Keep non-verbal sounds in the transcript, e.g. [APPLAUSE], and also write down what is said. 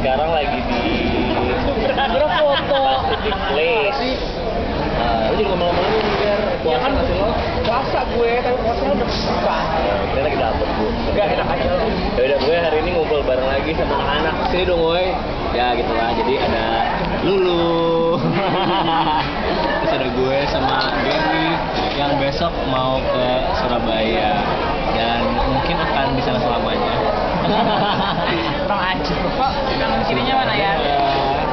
sekarang lagi di Berfoto. Pacific Place. Nah, lu juga ngomong-ngomong nih biar Ya puasa kan nggak sih lo? puasa gue, tapi puasanya udah buka. Ya, kita lagi dapet bu. Enggak enak aja lo. Ya udah gue hari ini ngumpul bareng lagi sama anak-anak. Sini dong, woi. Ya gitu lah. Jadi ada Lulu. [LAUGHS] Terus ada gue sama Gary yang besok mau ke Surabaya dan mungkin akan di sana selamanya. [LAUGHS] Kirinya mana? Ya,